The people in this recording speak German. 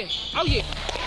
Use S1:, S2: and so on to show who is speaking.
S1: yeah, oh yeah.